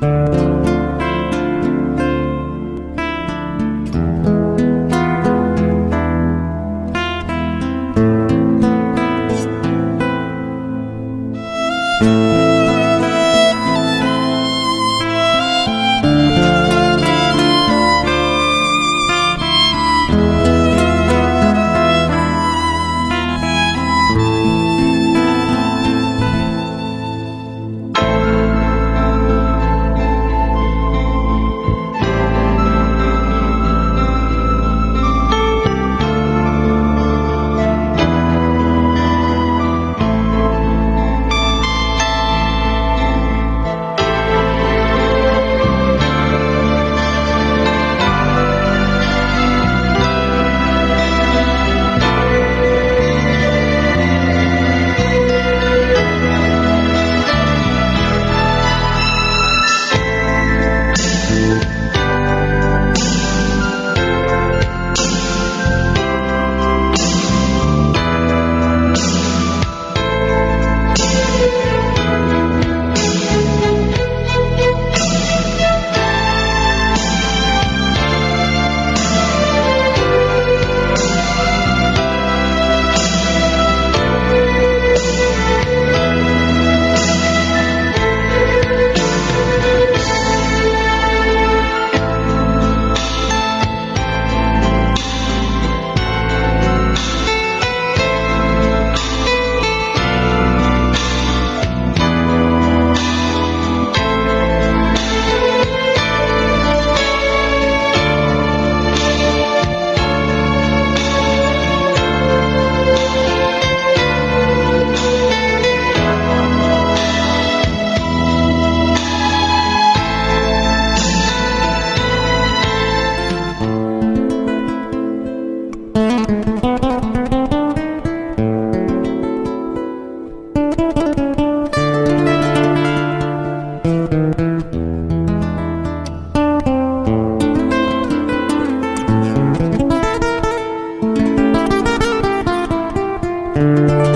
Bye. you